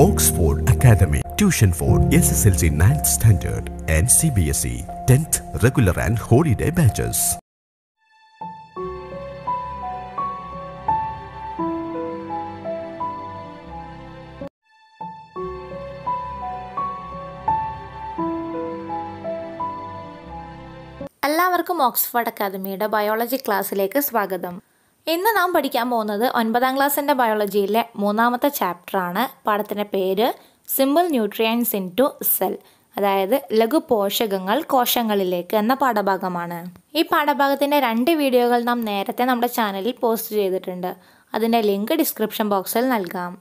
Oxford Academy. Tuition for SSLC 9th Standard and CBSE 10th Regular and Holiday Batches. എല്ലാവർക്കും Oxford അക്കാദമിയുടെ biology ക്ലാസ്സിലേക്ക് സ്വാഗതം ഇന്ന് നാം പഠിക്കാൻ പോകുന്നത് ഒൻപതാം ക്ലാസ്സിന്റെ ബയോളജിയിലെ മൂന്നാമത്തെ ചാപ്റ്ററാണ്. പാഠത്തിന്റെ പേര് simple nutrients into cell അതായത് ലഘു പോഷകങ്ങൾ കോശങ്ങളിലേക്ക് എന്ന പാഠഭാഗമാണ്. ഈ പാഠഭാഗത്തിന്റെ രണ്ട് വീഡിയോകൾ നാം നേരത്തെ നമ്മുടെ ചാനലിൽ പോസ്റ്റ് ചെയ്തിട്ടുണ്ട്. അതിന്റെ ലിങ്ക് ഡിസ്ക്രിപ്ഷൻ ബോക്സിൽ നൽകാം.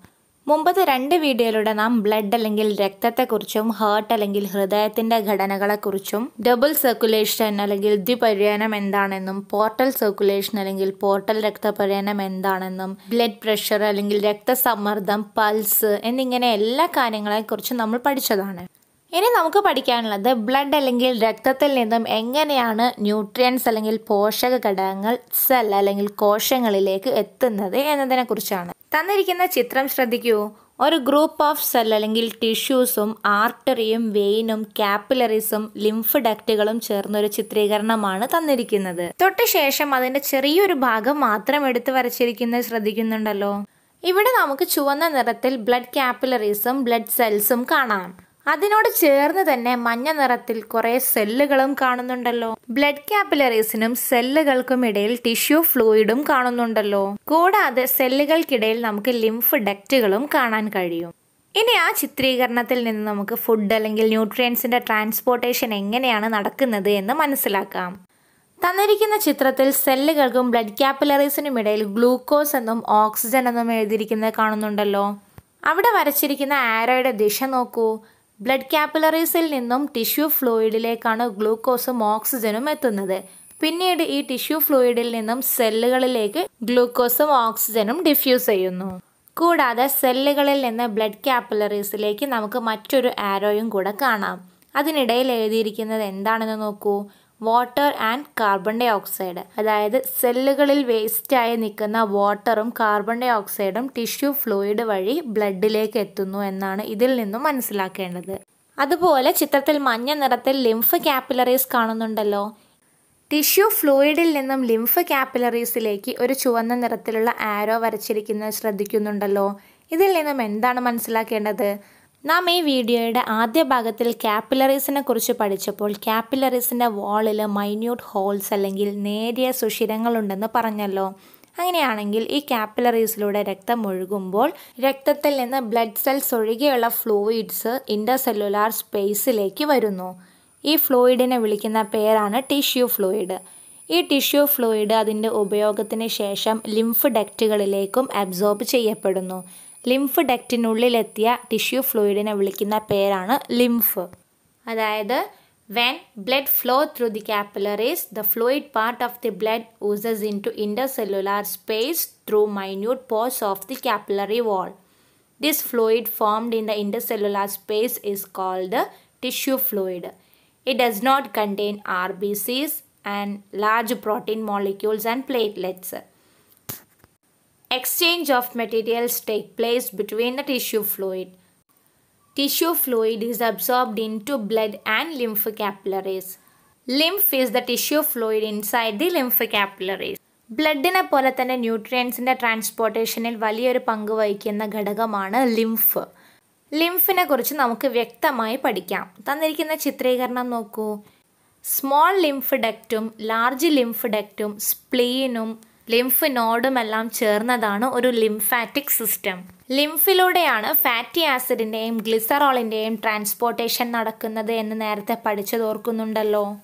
മുമ്പത്തെ രണ്ട് വീഡിയോയിലൂടെ നാം ബ്ലഡ് അല്ലെങ്കിൽ രക്തത്തെക്കുറിച്ചും ഹാർട്ട് അല്ലെങ്കിൽ ഹൃദയത്തിന്റെ ഘടനകളെക്കുറിച്ചും ഡബിൾ സർക്കുലേഷൻ അല്ലെങ്കിൽ ദ്വിപര്യനം എന്താണെന്നും പോർട്ടൽ സർക്കുലേഷൻ അല്ലെങ്കിൽ പോർട്ടൽ രക്തപര്യനം എന്താണെന്നും ബ്ലഡ് പ്രഷർ അല്ലെങ്കിൽ രക്തസമ്മർദ്ദം പൾസ് എന്നിങ്ങനെ എല്ലാ കാര്യങ്ങളെക്കുറിച്ചും നമ്മൾ പഠിച്ചതാണ്. ഇനി നമുക്ക് പഠിക്കാനുള്ളത് ബ്ലഡ് അല്ലെങ്കിൽ രക്തത്തിൽ നിന്നും എങ്ങനെയാണ് ന്യൂട്രിയൻസ് അല്ലെങ്കിൽ പോഷക ഘടകങ്ങൾ സെൽ അല്ലെങ്കിൽ കോശങ്ങളിലേക്ക് എത്തുന്നത് എന്നതിനെ കുറിച്ചാണ് തന്നിരിക്കുന്ന ചിത്രം ശ്രദ്ധിക്കൂ. ഒരു ഗ്രൂപ്പ് ഓഫ് സെൽ അല്ലെങ്കിൽ ടിഷ്യൂസും ആർട്ടറിയും വെയിനും കാപ്പിലറീസും ലിംഫ് ഡക്റ്റുകളും ചേർന്നൊരു ചിത്രീകരണമാണ് തന്നിരിക്കുന്നത്. തൊട്ട് ശേഷം അതിന്റെ ചെറിയൊരു ഭാഗം മാത്രം എടുത്തു വരച്ചിരിക്കുന്നത് ശ്രദ്ധിക്കുന്നുണ്ടല്ലോ. ഇവിടെ നമുക്ക് ചുവന്ന നിറത്തിൽ ബ്ലഡ് കാപ്പിലറീസും ബ്ലഡ് സെൽസും കാണാം. അതിനോട് ചേർന്ന് തന്നെ മഞ്ഞ നിറത്തിൽ കുറെ സെല്ലുകളും കാണുന്നുണ്ടല്ലോ. ബ്ലഡ് കാപ്പിലറീസിനും സെല്ലുകൾക്കും ഇടയിൽ ടിഷ്യൂ ഫ്ലൂയിഡും കാണുന്നുണ്ടല്ലോ. കൂടാതെ സെല്ലുകൾക്കിടയിൽ നമുക്ക് ലിംഫ് ഡക്റ്റുകളും കാണാൻ കഴിയും. ഇനി ആ ചിത്രീകരണത്തിൽ നിന്ന് നമുക്ക് ഫുഡ് അല്ലെങ്കിൽ ന്യൂട്രിയൻസിന്റെ ട്രാൻസ്പോർട്ടേഷൻ എങ്ങനെയാണ് നടക്കുന്നത് എന്ന് മനസ്സിലാക്കാം. തന്നിരിക്കുന്ന ചിത്രത്തിൽ സെല്ലുകൾക്കും ബ്ലഡ് കാപ്പിലറീസിനും ഇടയിൽ ഗ്ലൂക്കോസ് എന്നും ഓക്സിജൻ എന്നും എഴുതിയിരിക്കുന്നത് കാണുന്നുണ്ടല്ലോ. അവിടെ വരച്ചിരിക്കുന്ന ആരോയുടെ ദിശ നോക്കൂ. ബ്ലഡ് കാപ്പിലറീസിൽ നിന്നും ടിഷ്യൂ ഫ്ലൂയിഡിലേക്കാണ് ഗ്ലൂക്കോസും ഓക്സിജനും എത്തുന്നത്. പിന്നീട് ഈ ടിഷ്യൂ ഫ്ലൂയിഡിൽ നിന്നും സെല്ലുകളിലേക്ക് ഗ്ലൂക്കോസും ഓക്സിജനും ഡിഫ്യൂസ് ചെയ്യുന്നു. കൂടാതെ സെല്ലുകളിൽ നിന്ന് ബ്ലഡ് കാപ്പിലറീസിലേക്ക് നമുക്ക് മറ്റൊരു ആരോയും കൂടെ കാണാം. അതിനിടയിൽ എഴുതിയിരിക്കുന്നത് എന്താണെന്ന് നോക്കൂ. Water and carbon dioxide അതായത് സെല്ലുകളിൽ വേസ്റ്റായി നിൽക്കുന്ന വാട്ടറും കാർബൺ ഡൈ ഓക്സൈഡും ടിഷ്യൂ ഫ്ലൂയിഡ് വഴി ബ്ലഡിലേക്ക് എത്തുന്നു എന്നാണ് ഇതിൽ നിന്നും മനസ്സിലാക്കേണ്ടത്. അതുപോലെ ചിത്രത്തിൽ മഞ്ഞ നിറത്തിൽ ലിംഫ് ക്യാപ്പിലറീസ് കാണുന്നുണ്ടല്ലോ. ടിഷ്യൂ ഫ്ലൂയിഡിൽ നിന്നും ലിംഫ് ക്യാപ്പിലറീസിലേക്ക് ഒരു ചുവന്ന നിറത്തിലുള്ള ആരോ വരച്ചിരിക്കുന്നത് ശ്രദ്ധിക്കുന്നുണ്ടല്ലോ. ഇതിൽ നിന്നും എന്താണ് മനസ്സിലാക്കേണ്ടത്? നാം ഈ വീഡിയോയുടെ ആദ്യ ഭാഗത്തിൽ ക്യാപ്പിലറീസിനെ കുറിച്ച് പഠിച്ചപ്പോൾ ക്യാപ്പിലറീസിന്റെ വാളിൽ മൈന്യൂട്ട് ഹോൾസ് അല്ലെങ്കിൽ നേരിയ സുഷിരങ്ങളുണ്ടെന്ന് പറഞ്ഞല്ലോ. അങ്ങനെയാണെങ്കിൽ ഈ ക്യാപ്പിലറീസിലൂടെ രക്തം ഒഴുകുമ്പോൾ രക്തത്തിൽ നിന്ന് ബ്ലഡ് സെൽസ് ഒഴികെയുള്ള ഫ്ലൂയിഡ്സ് ഇന്റർസെല്ലുലാർ സ്പേസിലേക്ക് വരുന്നു. ഈ ഫ്ലൂയിഡിനെ വിളിക്കുന്ന പേരാണ് ടിഷ്യൂ ഫ്ലൂയിഡ് ഈ ടിഷ്യൂ ഫ്ലൂയിഡ് അതിന്റെ ഉപയോഗത്തിന് ശേഷം ലിംഫ് ഡക്റ്റുകളിലേക്കും അബ്സോർബ് ചെയ്യപ്പെടുന്നു. ലിംഫ് ഡക്റ്റിനുള്ളിലെത്തിയ ടിഷ്യൂ ഫ്ലൂയിഡിനെ വിളിക്കുന്ന പേരാണ് ലിംഫ്. അതായത് when blood flow through the capillaries the fluid part of the blood oozes into intercellular space through minute pores of the capillary wall this fluid formed in the intercellular space is called tissue fluid It does not contain RBCs and large protein molecules and platelets. Exchange of materials take place between the tissue fluid. Tissue fluid is absorbed into blood and lymph capillaries. Lymph is the tissue fluid inside the lymph capillaries. ബ്ലഡിനെ പോലെ തന്നെ ന്യൂട്രിയൻസിന്റെ ട്രാൻസ്പോർട്ടേഷനിൽ വലിയൊരു പങ്ക് വഹിക്കുന്ന ഘടകമാണ് lymph ലിംഫിനെ കുറിച്ച് നമുക്ക് വ്യക്തമായി പഠിക്കാം തന്നിരിക്കുന്ന ചിത്രീകരണം നോക്കൂ സ്മോൾ ലിംഫ് ഡക്റ്റും ലാർജ് ലിംഫ് ഡക്റ്റും സ്പ്ലീനും ലിംഫ് നോഡും എല്ലാം ചേർന്നതാണ് ഒരു ലിംഫാറ്റിക് സിസ്റ്റം. ലിംഫിലൂടെയാണ് ഫാറ്റി ആസിഡിന്റെയും ഗ്ലിസറോളിന്റെയും ട്രാൻസ്പോർട്ടേഷൻ നടക്കുന്നത് എന്ന് നേരത്തെ പഠിച്ചത് ഓർക്കുന്നുണ്ടല്ലോ.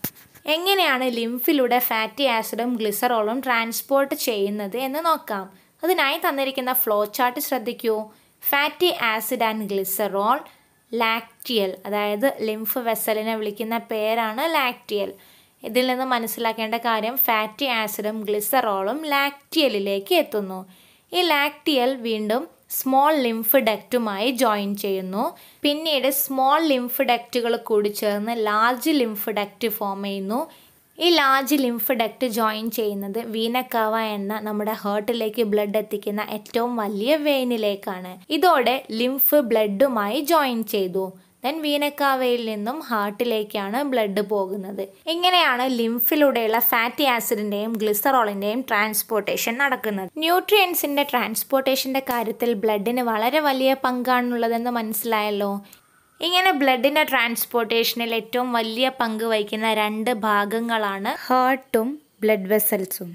എങ്ങനെയാണ് ലിംഫിലൂടെ ഫാറ്റി ആസിഡും ഗ്ലിസറോളും ട്രാൻസ്പോർട്ട് ചെയ്യുന്നത് എന്ന് നോക്കാം. അതിനായി തന്നിരിക്കുന്ന ഫ്ലോ ചാർട്ട് ശ്രദ്ധിക്കൂ. Fatty acid and glycerol lacteal അതായത് ലിംഫ് വെസലിനെ വിളിക്കുന്ന പേരാണ് ലാക്റ്റിയൽ. ഇതിൽ നിന്ന് മനസ്സിലാക്കേണ്ട കാര്യം ഫാറ്റി ആസിഡും ഗ്ലിസറോളും ലാക്ടിയലിലേക്ക് എത്തുന്നു. ഈ ലാക്ടിയൽ വീണ്ടും സ്മോൾ ലിംഫ് ഡക്റ്റുമായി ജോയിൻ ചെയ്യുന്നു. പിന്നീട് സ്മോൾ ലിംഫ് ഡക്റ്റുകൾ കൂടി ചേർന്ന് ലാർജ് ലിംഫ് ഡക്റ്റ് ഫോം ചെയ്യുന്നു. ഈ ലാർജ് ലിംഫ് ഡക്റ്റ് ജോയിൻ ചെയ്യുന്നത് വീനക്കാവ എന്ന നമ്മുടെ ഹേർട്ടിലേക്ക് ബ്ലഡ് എത്തിക്കുന്ന ഏറ്റവും വലിയ വെയിനിലേക്കാണ് ഇതോടെ ലിംഫ് ബ്ലഡുമായി ജോയിൻ ചെയ്തു. ദെൻ വീനക്കാവയിൽ നിന്നും ഹാർട്ടിലേക്കാണ് ബ്ലഡ് പോകുന്നത്. ഇങ്ങനെയാണ് ലിംഫിലൂടെയുള്ള ഫാറ്റി ആസിഡിന്റെയും ഗ്ലിസറോളിന്റെയും ട്രാൻസ്പോർട്ടേഷൻ നടക്കുന്നത്. ന്യൂട്രിയൻസിന്റെ ട്രാൻസ്പോർട്ടേഷന്റെ കാര്യത്തിൽ ബ്ലഡിന് വളരെ വലിയ പങ്കാണുള്ളതെന്ന് മനസ്സിലായല്ലോ? ഇങ്ങനെ ബ്ലഡിന്റെ ട്രാൻസ്പോർട്ടേഷനിൽ ഏറ്റവും വലിയ പങ്ക് വഹിക്കുന്ന രണ്ട് ഭാഗങ്ങളാണ് ഹാർട്ടും ബ്ലഡ് വെസൽസും.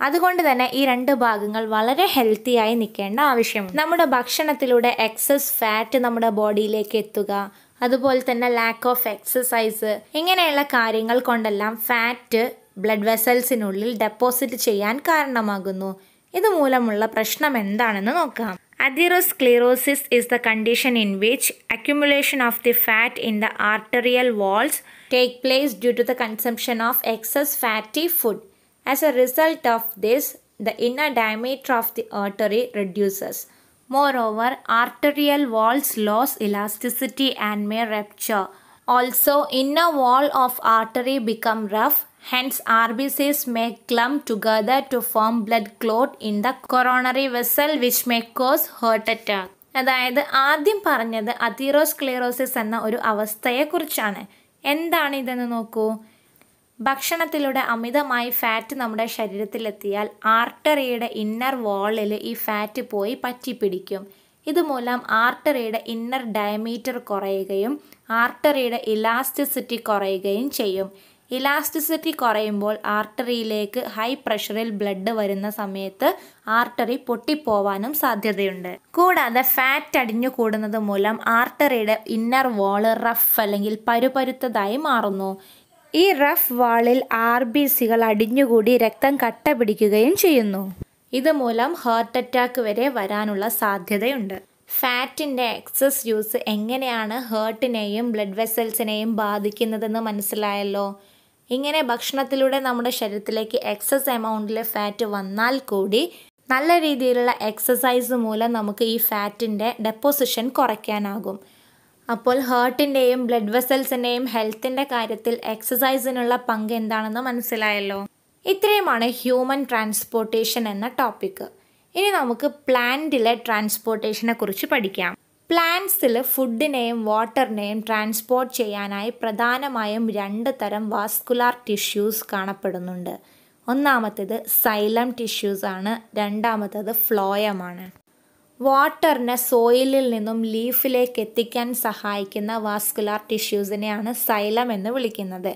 അതുകൊണ്ട് തന്നെ ഈ രണ്ട് ഭാഗങ്ങൾ വളരെ ഹെൽത്തി ആയി നിൽക്കേണ്ട ആവശ്യമുണ്ട്. നമ്മുടെ ഭക്ഷണത്തിലൂടെ എക്സസ് ഫാറ്റ് നമ്മുടെ ബോഡിയിലേക്ക് എത്തുക അതുപോലെ തന്നെ ലാക്ക് ഓഫ് എക്സസൈസ് ഇങ്ങനെയുള്ള കാര്യങ്ങൾ കൊണ്ടെല്ലാം ഫാറ്റ് ബ്ലഡ് വെസൽസിനുള്ളിൽ ഡെപ്പോസിറ്റ് ചെയ്യാൻ കാരണമാകുന്നു ഇതുമൂലമുള്ള പ്രശ്നം എന്താണെന്ന് നോക്കാം Atherosclerosis is the condition in which accumulation of the fat in the arterial walls take place due to the consumption of excess fatty food. As a result of this, the inner diameter of the artery reduces. Moreover, arterial walls lose elasticity and may rupture. Also, inner wall of artery become rough. Hence, RBCs may clump together to form blood clot in the coronary vessel which may cause heart attack. അതായത് ആദ്യം പറഞ്ഞത് അതീറോസ്ക്ലേറോസിസ് എന്ന ഒരു അവസ്ഥയെക്കുറിച്ചാണ് എന്താണ് ഇതെന്ന് നോക്കൂ ഭക്ഷണത്തിലൂടെ അമിതമായി fat നമ്മുടെ ശരീരത്തിലെത്തിയാൽ ആർട്ടറിയുടെ ഇന്നർ വാളിൽ ഈ ഫാറ്റ് പോയി പറ്റിപ്പിടിക്കും. ഇതുമൂലം ആർട്ടറിയുടെ ഇന്നർ ഡയമീറ്റർ കുറയുകയും ആർട്ടറിയുടെ ഇലാസ്റ്റിസിറ്റി കുറയുകയും ചെയ്യും. ഇലാസ്റ്റിസിറ്റി കുറയുമ്പോൾ ആർട്ടറിയിലേക്ക് ഹൈ പ്രഷറിൽ ബ്ലഡ് വരുന്ന സമയത്ത് ആർട്ടറി പൊട്ടിപ്പോവാനും സാധ്യതയുണ്ട്. കൂടാതെ ഫാറ്റ് അടിഞ്ഞു കൂടുന്നത് മൂലം ആർട്ടറിയുടെ ഇന്നർ വാൾ റഫ് അല്ലെങ്കിൽ പരുപരുത്തതായി മാറുന്നു. ഈ റഫ് വാളിൽ ആർ ബി സികൾ അടിഞ്ഞുകൂടി രക്തം കട്ട പിടിക്കുകയും ചെയ്യുന്നു. ഇതുമൂലം ഹാർട്ട് അറ്റാക്ക് വരെ വരാനുള്ള സാധ്യതയുണ്ട്. ഫാറ്റിന്റെ എക്സസ് യൂസ് എങ്ങനെയാണ് ഹേർട്ടിനെയും ബ്ലഡ് വെസൽസിനെയും ബാധിക്കുന്നതെന്ന് മനസ്സിലായല്ലോ. ഇങ്ങനെ ഭക്ഷണത്തിലൂടെ നമ്മുടെ ശരീരത്തിലേക്ക് എക്സസ് എമൗണ്ടിൽ ഫാറ്റ് വന്നാൽ കൂടി നല്ല രീതിയിലുള്ള എക്സസൈസ് മൂലം നമുക്ക് ഈ ഫാറ്റിന്റെ ഡെപ്പോസിഷൻ കുറയ്ക്കാനാകും. അപ്പോൾ ഹേർട്ടിന്റെയും ബ്ലഡ് വെസൽസിന്റെയും ഹെൽത്തിന്റെ കാര്യത്തിൽ എക്സസൈസിനുള്ള പങ്ക് എന്താണെന്ന് മനസ്സിലായല്ലോ. ഇത്രയുമാണ് ഹ്യൂമൻ ട്രാൻസ്പോർട്ടേഷൻ എന്ന ടോപ്പിക്ക് ഇനി നമുക്ക് പ്ലാന്റിലെ ട്രാൻസ്പോർട്ടേഷനെ കുറിച്ച് പഠിക്കാം. പ്ലാന്റ്സിൽ ഫുഡിനെയും വാട്ടറിനെയും ട്രാൻസ്പോർട്ട് ചെയ്യാനായി പ്രധാനമായും രണ്ട് തരം വാസ്കുലാർ ടിഷ്യൂസ് കാണപ്പെടുന്നുണ്ട്. ഒന്നാമത്തേത് സൈലം ടിഷ്യൂസ് ആണ്. രണ്ടാമത്തേത് ഫ്ലോയമാണ് വാട്ടറിനെ സോയിലിൽ നിന്നും ലീഫിലേക്ക് എത്തിക്കാൻ സഹായിക്കുന്ന വാസ്കുലാർ ടിഷ്യൂസിനെയാണ് സൈലം എന്ന് വിളിക്കുന്നത്.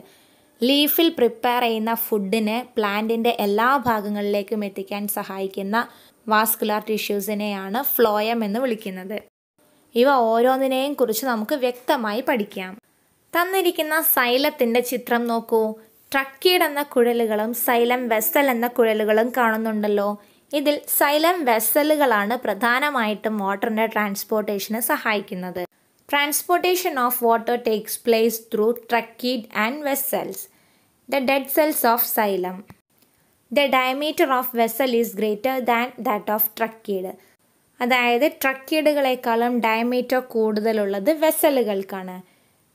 ലീഫിൽ പ്രിപ്പയർ ചെയ്യുന്ന ഫുഡിനെ പ്ലാന്റിന്റെ എല്ലാ ഭാഗങ്ങളിലേക്കും എത്തിക്കാൻ സഹായിക്കുന്ന വാസ്കുലാർ ടിഷ്യൂസിനെയാണ് ഫ്ലോയം എന്ന് വിളിക്കുന്നത്. ഇവ ഓരോന്നിനെയും കുറിച്ച് നമുക്ക് വ്യക്തമായി പഠിക്കാം. തന്നിരിക്കുന്ന സൈലത്തിന്റെ ചിത്രം നോക്കൂ. ട്രക്കീഡ് എന്ന കുഴലുകളും സൈലം വെസൽ എന്ന കുഴലുകളും കാണുന്നുണ്ടല്ലോ. ഇതിൽ സൈലം വെസലുകളാണ് പ്രധാനമായിട്ടും വാട്ടറിന്റെ ട്രാൻസ്പോർട്ടേഷന് സഹായിക്കുന്നത്. Transportation of water takes place through tracheid and vessels the dead cells of xylem the diameter of vessel is greater than that of tracheid അതായത് ട്രക്കീഡുകളെക്കാളും ഡയമീറ്റർ കൂടുതലുള്ളത് വെസലുകൾക്കാണ്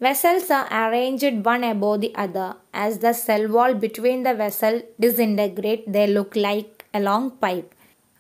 vessels are arranged one above the other as the cell wall between the vessel disintegrate the look like a long pipe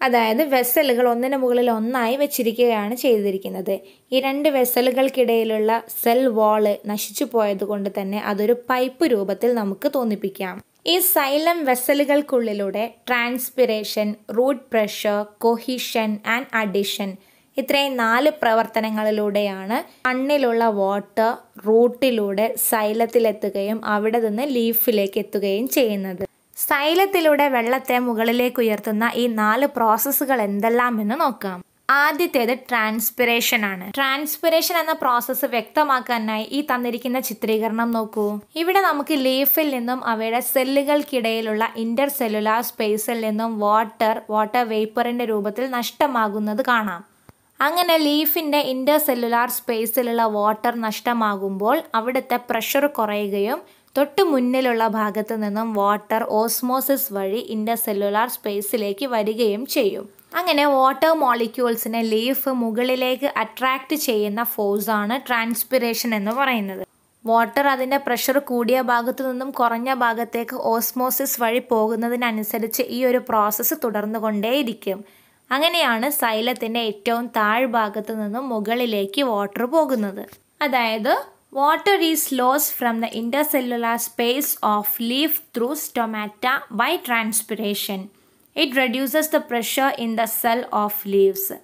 അതായത് വെസലുകൾ ഒന്നിനു മുകളിൽ ഒന്നായി വെച്ചിരിക്കുകയാണ് ചെയ്തിരിക്കുന്നത്. ഈ രണ്ട് വെസലുകൾക്കിടയിലുള്ള സെൽ വാൾ നശിച്ചു പോയതുകൊണ്ട് തന്നെ അതൊരു പൈപ്പ് രൂപത്തിൽ നമുക്ക് തോന്നിപ്പിക്കാം. ഈ xylem വെസലുകൾക്കുള്ളിലൂടെ transpiration root pressure cohesion and adhesion ഇത്രയും നാല് പ്രവർത്തനങ്ങളിലൂടെയാണ് മണ്ണിലുള്ള വാട്ടർ റൂട്ടിലൂടെ സൈലത്തിലെത്തുകയും അവിടെ നിന്ന് ലീഫിലേക്ക് എത്തുകയും ചെയ്യുന്നത്. സൈലത്തിലൂടെ വെള്ളത്തെ മുകളിലേക്ക് ഉയർത്തുന്ന ഈ നാല് പ്രോസസ്സുകൾ എന്തെല്ലാം എന്ന് നോക്കാം. ആദ്യത്തേത് ട്രാൻസ്പിറേഷൻ ആണ്. ട്രാൻസ്പിറേഷൻ എന്ന പ്രോസസ്സ് വ്യക്തമാക്കാനായി ഈ തന്നിരിക്കുന്ന ചിത്രീകരണം നോക്കൂ. ഇവിടെ നമുക്ക് ലീഫിൽ നിന്നും അവയുടെ സെല്ലുകൾക്കിടയിലുള്ള ഇന്റർ സെല്ലുലാർ സ്പേസിൽ നിന്നും വാട്ടർ വാട്ടർ വേപ്പറിന്റെ രൂപത്തിൽ നഷ്ടമാകുന്നത് കാണാം. അങ്ങനെ ലീഫിന്റെ ഇന്റർ സെല്ലുലാർ സ്പേസിലുള്ള വാട്ടർ നഷ്ടമാകുമ്പോൾ അവിടുത്തെ പ്രഷർ കുറയുകയും തൊട്ട് മുന്നിലുള്ള ഭാഗത്ത് നിന്നും വാട്ടർ ഓസ്മോസിസ് വഴി ഇന്റർ സെല്ലുലാർ സ്പേസിലേക്ക് വരികയും ചെയ്യും. അങ്ങനെ വാട്ടർ മോളിക്യൂൾസിനെ ലീഫ് മുകളിലേക്ക് അട്രാക്റ്റ് ചെയ്യുന്ന ഫോഴ്സാണ് ട്രാൻസ്പിറേഷൻ എന്ന് പറയുന്നത്. വാട്ടർ അതിന്റെ പ്രഷർ കൂടിയ ഭാഗത്തു നിന്നും കുറഞ്ഞ ഭാഗത്തേക്ക് ഓസ്മോസിസ് വഴി പോകുന്നതിനനുസരിച്ച് ഈ ഒരു പ്രോസസ്സ് തുടർന്നു തുടർന്നുകൊണ്ടേയിരിക്കും അങ്ങനെയാണ് സൈലത്തിന്റെ ഏറ്റവും താഴ്ഭാഗത്ത് നിന്നും മുകളിലേക്ക് വാട്ടർ പോകുന്നത്. അതായത് Water is loss from the intercellular space of leaf through stomata by transpiration it reduces the pressure in the cell of leaves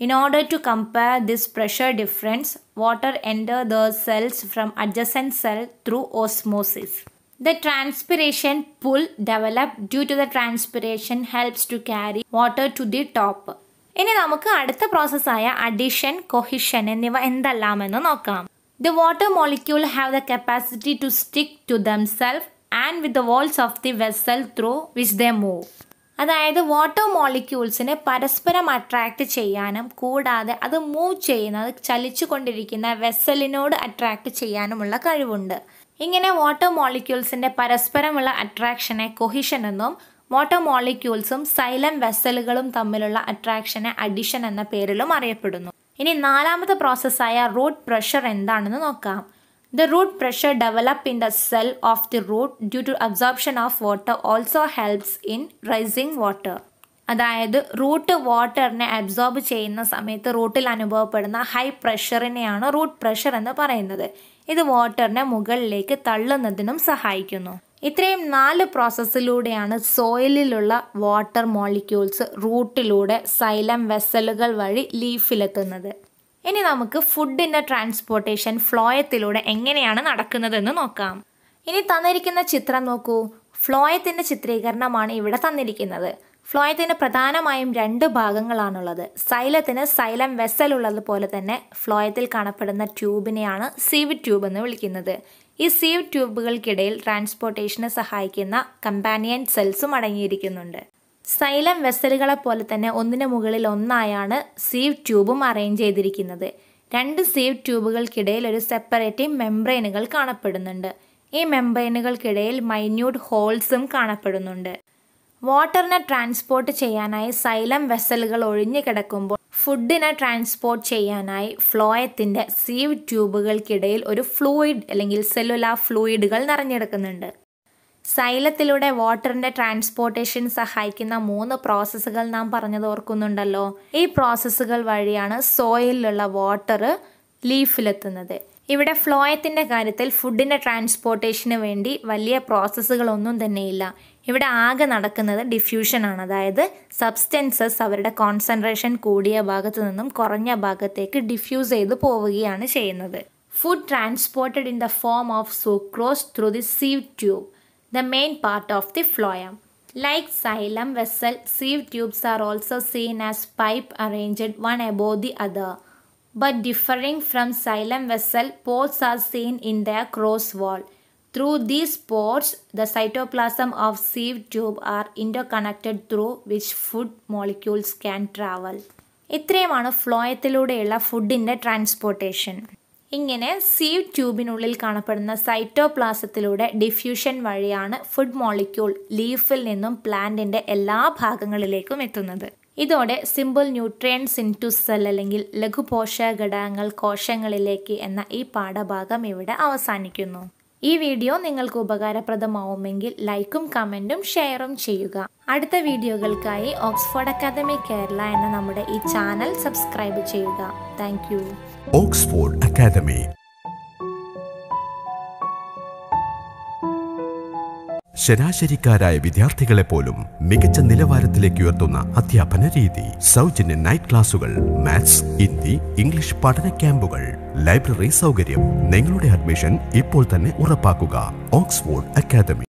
In order to compare this pressure difference, water enter the cells from adjacent cell through osmosis. The transpiration pool developed due to the transpiration helps to carry water to the top. ഇനി നമുക്ക് അടുത്ത പ്രോസസ്സായ addition cohesion എന്നിവ എന്തെല്ലാമെന്ന് നോക്കാം the water molecule have the capacity to stick to themselves and with the walls of the vessel through which the move അതായത് water മോളിക്യൂൾസിനെ പരസ്പരം attract ചെയ്യാനും കൂടാതെ അത് മൂവ് ചെയ്യുന്നത് ചലിച്ചു കൊണ്ടിരിക്കുന്ന വെസലിനോട് അട്രാക്റ്റ് ചെയ്യാനുമുള്ള കഴിവുണ്ട്. ഇങ്ങനെ വാട്ടർ മോളിക്യൂൾസിന്റെ പരസ്പരമുള്ള അട്രാക്ഷനെ കൊഹിഷൻ എന്നും വാട്ടർ മോളിക്യൂൾസും സൈലം വെസലുകളും തമ്മിലുള്ള അട്രാക്ഷനെ അഡിഷൻ എന്ന പേരിലും അറിയപ്പെടുന്നു. ഇനി നാലാമത്തെ പ്രോസസ്സായ റൂട്ട് പ്രഷർ എന്താണെന്ന് നോക്കാം. The root pressure develop in the cell of the root due to absorption of water also helps in rising water അതായത് റൂട്ട് വാട്ടറിനെ അബ്സോർബ് ചെയ്യുന്ന സമയത്ത് റൂട്ടിൽ അനുഭവപ്പെടുന്ന ഹൈ പ്രഷറിനെയാണ് റൂട്ട് പ്രഷർ എന്ന് പറയുന്നത്. ഇത് വാട്ടറിനെ മുകളിലേക്ക് തള്ളുന്നതിനും സഹായിക്കുന്നു. ഇത്രയും നാല് പ്രോസസ്സിലൂടെയാണ് സോയിലിലുള്ള വാട്ടർ മോളിക്യൂൾസ് റൂട്ടിലൂടെ സൈലം വെസലുകൾ വഴി ലീഫിലെത്തുന്നത് ഇനി നമുക്ക് ഫുഡിന്റെ ട്രാൻസ്പോർട്ടേഷൻ ഫ്ലോയത്തിലൂടെ എങ്ങനെയാണ് നടക്കുന്നതെന്ന് നോക്കാം. ഇനി തന്നിരിക്കുന്ന ചിത്രം നോക്കൂ. ഫ്ലോയത്തിന്റെ ചിത്രീകരണമാണ് ഇവിടെ തന്നിരിക്കുന്നത്. ഫ്ലോയത്തിന് പ്രധാനമായും രണ്ട് ഭാഗങ്ങളാണുള്ളത്. സൈലത്തിന് സൈലം വെസൽ ഉള്ളതുപോലെ തന്നെ ഫ്ലോയത്തിൽ കാണപ്പെടുന്ന ട്യൂബിനെയാണ് സീവ് ട്യൂബ് എന്ന് വിളിക്കുന്നത്. ഈ സീവ് ട്യൂബുകൾക്കിടയിൽ ട്രാൻസ്പോർട്ടേഷന് സഹായിക്കുന്ന കമ്പാനിയൻ സെൽസും അടങ്ങിയിരിക്കുന്നുണ്ട്. സൈലം വെസലുകളെ പോലെ തന്നെ ഒന്നിനു മുകളിൽ ഒന്നായാണ് സീവ് ട്യൂബും അറേഞ്ച് ചെയ്തിരിക്കുന്നത്. രണ്ട് സീവ് ട്യൂബുകൾക്കിടയിൽ ഒരു സെപ്പറേറ്റ് മെംബ്രെയിനുകൾ കാണപ്പെടുന്നുണ്ട്. ഈ മെംബ്രെയിനുകൾക്കിടയിൽ മൈന്യൂട്ട് ഹോൾസും കാണപ്പെടുന്നുണ്ട്. വാട്ടറിനെ ട്രാൻസ്പോർട്ട് ചെയ്യാനായി സൈലം വെസലുകൾ ഒഴിഞ്ഞു കിടക്കുമ്പോൾ ഫുഡിനെ ട്രാൻസ്പോർട്ട് ചെയ്യാനായി ഫ്ലോയത്തിന്റെ സീവ് ട്യൂബുകൾക്കിടയിൽ ഒരു ഫ്ലൂയിഡ് അല്ലെങ്കിൽ സെല്ലുലാർ ഫ്ലൂയിഡുകൾ നിറഞ്ഞെടുക്കുന്നുണ്ട്. സൈലത്തിലൂടെ വാട്ടറിന്റെ ട്രാൻസ്പോർട്ടേഷൻ സഹായിക്കുന്ന മൂന്ന് പ്രോസസ്സുകൾ നാം പറഞ്ഞത് ഓർക്കുന്നുണ്ടല്ലോ. ഈ പ്രോസസ്സുകൾ വഴിയാണ് സോയിലുള്ള വാട്ടർ ലീഫിലെത്തുന്നത് ഇവിടെ ഫ്ലോയത്തിന്റെ കാര്യത്തിൽ ഫുഡിന്റെ ട്രാൻസ്പോർട്ടേഷന് വേണ്ടി വലിയ പ്രോസസ്സുകളൊന്നും തന്നെയില്ല. ഇവിടെ ആകെ നടക്കുന്നത് ഡിഫ്യൂഷനാണ് അതായത് സബ്സ്റ്റൻസസ് അവരുടെ കോൺസെൻട്രേഷൻ കൂടിയ ഭാഗത്തു നിന്നും കുറഞ്ഞ ഭാഗത്തേക്ക് ഡിഫ്യൂസ് ചെയ്ത് പോവുകയാണ് ചെയ്യുന്നത് food transported in the form of sucrose through the sieve tube the main part of the phloem. Like xylem vessel, sieve tubes are also seen as pipe arranged one above the other. But differing from xylem vessel, pores are seen in their cross wall. Through these pores, the cytoplasm of sieve tube are interconnected through which food molecules can travel. ഇത്രയുമാണ് ഫ്ലോയത്തിലൂടെയുള്ള ഫുഡിന്റെ transportation ഇങ്ങനെ sieve ട്യൂബിനുള്ളിൽ കാണപ്പെടുന്ന സൈറ്റോപ്ലാസത്തിലൂടെ diffusion വഴിയാണ് food molecule ലീഫിൽ നിന്നും പ്ലാന്റിന്റെ എല്ലാ ഭാഗങ്ങളിലേക്കും എത്തുന്നത്. ഇതോടെ simple nutrients into cell അല്ലെങ്കിൽ ലഘുപോഷക ഘടകങ്ങൾ കോശങ്ങളിലേക്ക് എന്ന ഈ പാഠഭാഗം ഇവിടെ അവസാനിക്കുന്നു. ഈ വീഡിയോ നിങ്ങൾക്ക് ഉപകാരപ്രദമാവുമെങ്കിൽ ലൈക്കും കമന്റും ഷെയറും ചെയ്യുക. അടുത്ത വീഡിയോകൾക്കായി ഓക്സ്ഫോർഡ് അക്കാദമി കേരള എന്ന നമ്മുടെ ഈ ചാനൽ സബ്സ്ക്രൈബ് ചെയ്യുക. Thank Oxford Academy. ശരാശരിക്കാരായ വിദ്യാർത്ഥികളെ പോലും മികച്ച നിലവാരത്തിലേക്ക് ഉയർത്തുന്ന അധ്യാപന രീതി. സൗജന്യ നൈറ്റ് ക്ലാസുകൾ മാത്സ് ഹിന്ദി ഇംഗ്ലീഷ് പഠന ക്യാമ്പുകൾ. ലൈബ്രറി സൗകര്യം. നിങ്ങളുടെ അഡ്മിഷൻ ഇപ്പോൾ തന്നെ ഉറപ്പാക്കുക. Oxford Academy.